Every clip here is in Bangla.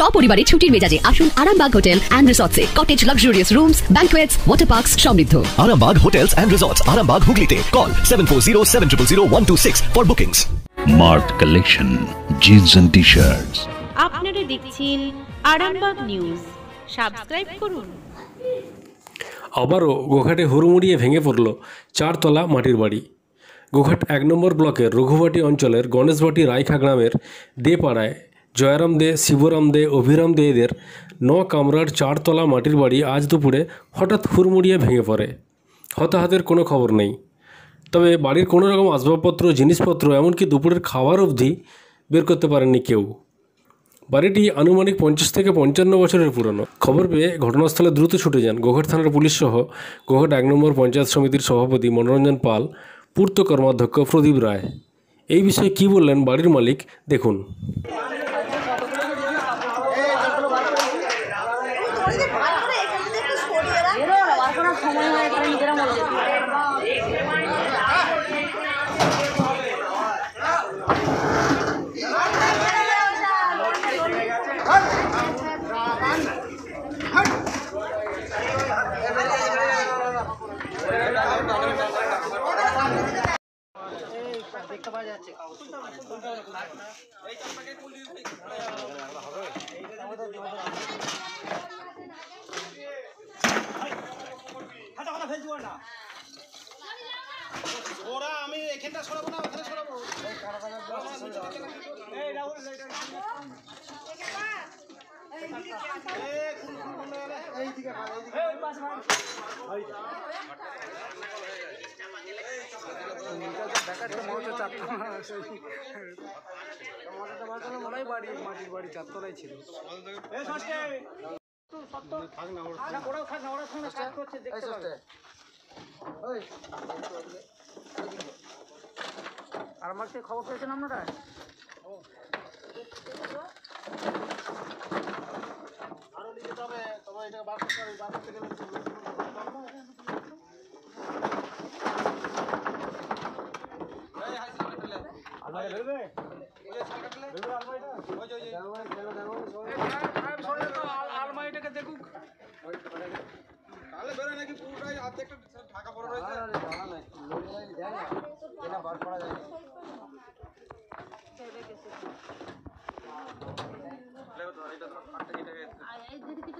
সপরিবারে ছুটির মেজাজে আসুন Arambagh hotel and রিসর্টসে cottage luxurious rooms banquets water parks সমৃদ্ধ। Arambag Hotels and Resorts, Arambag Hooghly Call 740 for bookings. Mart collection jeans and T shirts আপনারা দেখছেন আরামবাগ নিউজ সাবস্ক্রাইব করুন। আবারও গোঘাটে হুড়মুড়িয়ে ভেঙে পড়ল চারতলা মাটির বাড়ি। গোঘাট এক নম্বর ব্লকের রঘুবাটি অঞ্চলের গণেশবাটি রাইখা গ্রামের দে পাড়ায় জয়রাম দে, শিবরাম দে, অভিরাম দে এদের ন কামরার চারতলা মাটির বাড়ি আজ দুপুরে হঠাৎ হুড়মুড়িয়ে ভেঙে পড়ে। হতাহতের কোনো খবর নেই। তবে বাড়ির কোনো রকম আসবাবপত্র, জিনিসপত্র, এমনকি দুপুরের খাবার অবধি বের করতে পারেননি কেউ। বাড়িটি আনুমানিক পঞ্চাশ থেকে পঞ্চান্ন বছরের পুরনো। খবর পেয়ে ঘটনাস্থলে দ্রুত ছুটে যান গোঘাট থানার পুলিশ সহ গোঘাট এক নম্বর পঞ্চায়েত সমিতির সভাপতি মনোরঞ্জন পাল, পূর্ত কর্মাধ্যক্ষ প্রদীপ রায়। এই বিষয়ে কী বললেন বাড়ির মালিক, দেখুন। ওরা আমি এখানটা সরাবো না ওখানে সরাবো এই রাহুল আর আমাকে খবর পেয়েছেন আপনারা আরও নিয়ে যেতে হবে তবে এটা বার করতে হবে বার করতে গেলে আলমারিটাকে দেখুক। তাহলে বেরোয় নাকি পুরোটাই অর্ধেকটা ঢাকা পড়ে রয়েছে যদি কিছু থাকে তবে এটাতে বার করো মেয়েরা তো এতে রয়ে গেছে দিয়েছিলাম সেটা সেটাকে ভিডিও হ্যাঁ ভিডিও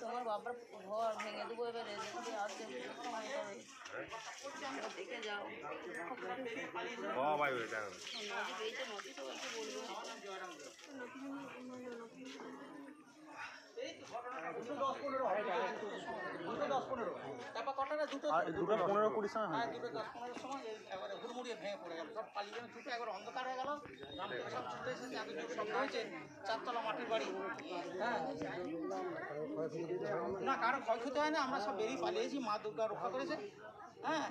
তোমার বাবার ঘর ভেঙে দেবো এবারে দেখি আসছে দেখে যাও তারপর কটাটা দুটো দুটো পনেরো কুড়ি সময় হ্যাঁ দুটো দশ পনেরো সময় এবারে হুড়মুড়িয়ে ভেঙে পড়ে গেল। সব পালিয়ে গেল একবার অন্ধকার হয়ে গেল। সব ছুটে এসেছে এত জোর শব্দ হয়েছে চারতলা মাটির বাড়ি। হ্যাঁ। না কারও ক্ষয়ক্ষতি হয় না আমরা সব বেরিয়ে পালিয়েছি মা দুর্গা রক্ষা করেছে। হ্যাঁ।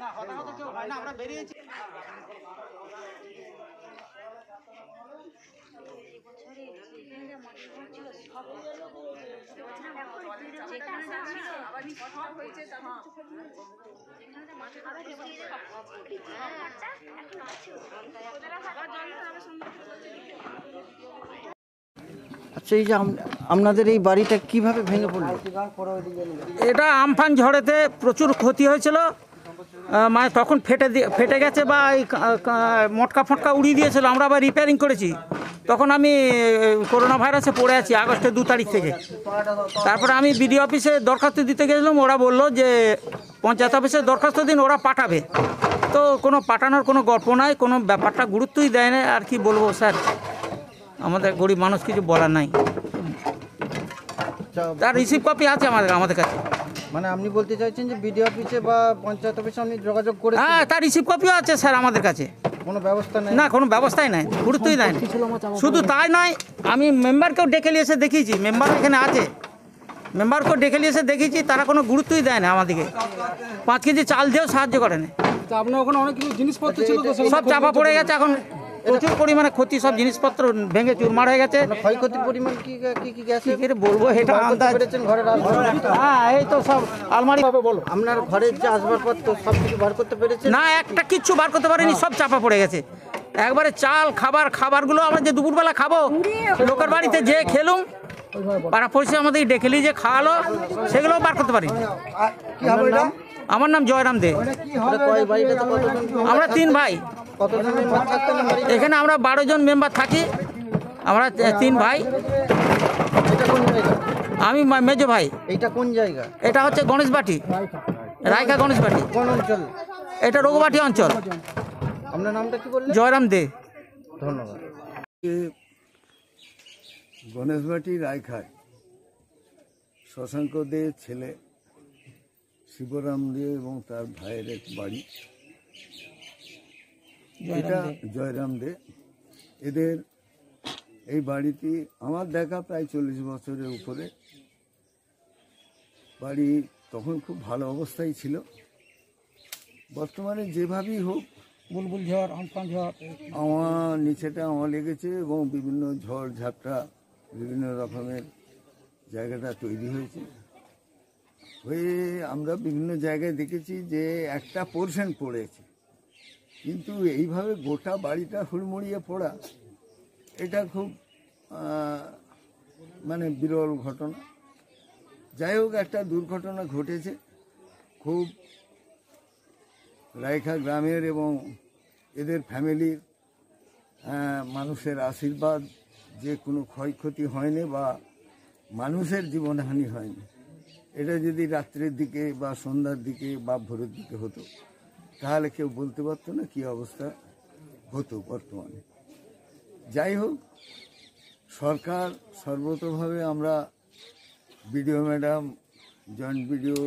না হতাহত কেউ হয় না আমরা বেরিয়েছি। আচ্ছা এই যে আপনাদের এই বাড়িটা কীভাবে ভেঙে পড়ল? এটা আমফান ঝড়েতে প্রচুর ক্ষতি হয়েছিল। মানে তখন ফেটে ফেটে গেছে বা এই মটকা ফটকা উড়িয়ে দিয়েছিল। আমরা আবার রিপেয়ারিং করেছি। তখন আমি করোনা ভাইরাসে পড়ে আছি আগস্টের দু তারিখ থেকে। তারপরে আমি বিডি অফিসে দরখাস্ত দিতে গেছিলাম ওরা বলল যে পঞ্চায়েত অফিসে দরখাস্ত দিন ওরা পাঠাবে। তো কোনো পাঠানোর কোনো গল্প নাই কোনো ব্যাপারটা গুরুত্বই দেয় না আর কি বলব স্যার? আমাদের গরিব মানুষ কিছু বলার নাই। চা- তার রিসিভ কপি আছে আমাদের আমাদের কাছে। মানে আপনি বলতে চাইছেন যে বিডিও অফিসে বা পঞ্চায়েত অফিসে আপনি যোগাযোগ করে হ্যাঁ তার রিসিভ কপিও আছে স্যার আমাদের কাছে। কোনো ব্যবস্থা নেই। না কোনো ব্যবস্থাই নাই গুরুত্বই নাই। শুধু তাই নয় আমি মেম্বারকেও ডেকে নিয়ে এসে দেখিয়েছি মেম্বার এখানে আছে। মেম্বারকেও ডেকে নিয়ে এসে দেখিয়েছি তারা কোনো গুরুত্বই দেয় না আমাদেরকে। পাঁচ কেজি চাল দিয়েও সাহায্য করে না আপনার ওখানে অনেক কিছু জিনিসপত্র ছিল সব চাপা পড়ে গেছে এখন। প্রচুর পরিমাণে ক্ষতি সব জিনিসপত্র ভেঙে চুরমার হয়ে গেছে। মানে ক্ষয়ক্ষতির পরিমাণ কি কি কি গেছে? কি বলব এটা আন্দাজ। ঘরের হ্যাঁ এই তো সব আলমারি। বলো আপনার ঘরের যে আসবাবপত্র সব কিছু বার করতে না একটা কিচ্ছু বার করতে পারিনি সব চাপা পড়ে গেছে। একবারে চাল খাবার খাবারগুলো আমরা যে দুপুরবেলা খাব লোকের বাড়িতে যে খেলুম পাড়া পয়সা আমাদের ডেকে নিয়ে যে খাওয়ালো সেগুলোও বার করতে পারি আমার নাম জয়রাম দে। আমরা তিন ভাই। এখানে আমরা বারো জন মেম্বার থাকি। আমরা তিন ভাই। এটা আমি মেজো ভাই। এইটা কোন জায়গা? এটা হচ্ছে গণেশবাটি। রায়খা গণেশবাটি। কোন অঞ্চল? এটা রঘুবাটি অঞ্চল। আপনার নামটা কি বললেন? জয়রাম দে। ধন্যবাদ। গণেশবাটি রায়খায়। শশাঙ্ক দে ছেলে শিবরাম দে এবং তার ভাইয়ের এক বাড়ি। এটা জয়রাম দে এদের এই বাড়িটি আমার দেখা প্রায় চল্লিশ বছরের উপরে। বাড়ি তখন খুব ভালো অবস্থায় ছিল। বর্তমানে যেভাবেই হোক বুলবুল ঝড় আমফান ঝড়। আমার নিচেটা আমার লেগেছে এবং বিভিন্ন ঝড় ঝাপটা বিভিন্ন রকমের জায়গাটা তৈরি হয়েছে। হয়ে আমরা বিভিন্ন জায়গায় দেখেছি যে একটা পোর্শন পড়েছে। কিন্তু এইভাবে গোটা বাড়িটা হুড়মুড়িয়ে পড়া, এটা খুব মানে বিরল ঘটনা। যাই হোক, একটা দুর্ঘটনা ঘটেছে। খুব রায়খা গ্রামের এবং এদের ফ্যামিলির মানুষের আশীর্বাদ, যে কোনো ক্ষয়ক্ষতি হয়নি বা মানুষের জীবনহানি হয়নি। এটা যদি রাত্রের দিকে বা সন্ধ্যার দিকে বা ভোরের দিকে হতো। তাহলে কেউ বলতে পারতো না কী অবস্থা হতো বর্তমানে। যাই হোক, সরকার সর্বতভাবে আমরা বিডিও ম্যাডাম, জয়েন্ট বিডিও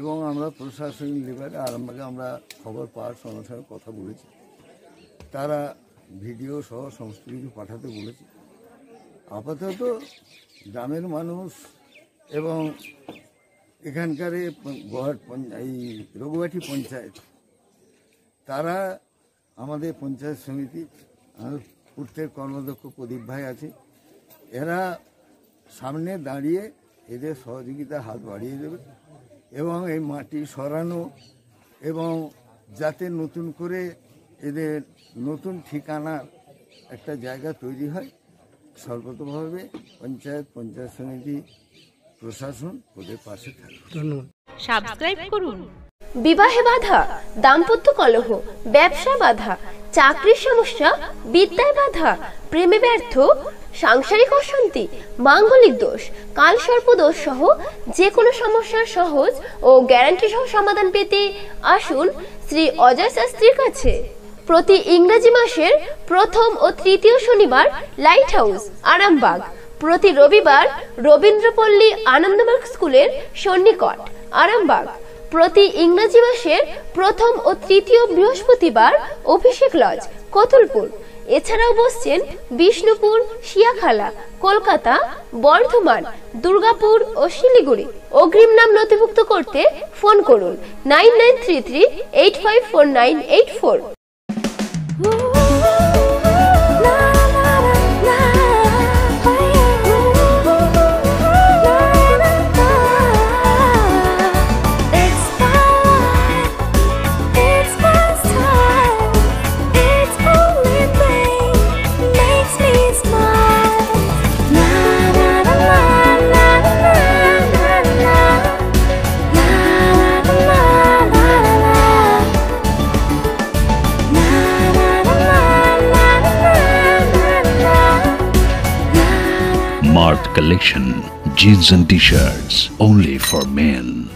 এবং আমরা প্রশাসনিক লেভেলে আরম্ভে আমরা খবর পাওয়ার সঙ্গে সঙ্গে কথা বলেছি। তারা ভিডিও সহ সমস্ত কিছু পাঠাতে বলেছে। আপাতত গ্রামের মানুষ এবং এখানকার এই রঘুবাটি পঞ্চায়েত তারা আমাদের পঞ্চায়েত সমিতি পূর্তের কর্মদক্ষ প্রদীপ ভাই আছে। এরা সামনে দাঁড়িয়ে এদের সহযোগিতা হাত বাড়িয়ে দেবে এবং এই মাটি সরানো এবং যাতে নতুন করে এদের নতুন ঠিকানার একটা জায়গা তৈরি হয় সর্বতভাবে পঞ্চায়েত পঞ্চায়েত সমিতি প্রশাসন ওদের পাশে থাকবে। ধন্যবাদ। সাবস্ক্রাইব করুন। বিবাহে বাধা। দাম্পত্য কলহ, ব্যবসা বাধা, চাকরির সমস্যা, বিদ্যায় বাধা, প্রেমে ব্যর্থ, সাংসারিক অশান্তি, মাঙ্গলিক দোষ, কালসর্প দোষ সহ যে কোনো সমস্যার সহজ ও গ্যারান্টি সহ সমাধান পেতে আসুন শ্রী অজয় শাস্ত্রীর কাছে। প্রতি ইংরেজি মাসের প্রথম ও তৃতীয় শনিবার লাইট হাউস আরামবাগ। প্রতি রবিবার রবীন্দ্রপল্লী আনন্দমার্গ স্কুলের সন্নিকট, আরামবাগ। প্রতি ইংরেজি মাসের প্রথম ও তৃতীয় বৃহস্পতিবার অভিষেক লজ, কতুলপুর। এছাড়াও বসছেন বিষ্ণুপুর, শিয়াখালা, কলকাতা, বর্ধমান, দুর্গাপুর ও শিলিগুড়ি। অগ্রিম নাম নথিভুক্ত করতে ফোন করুন, nine nine three three eight five four nine eight four. Collection Jeans and T-shirts only for men.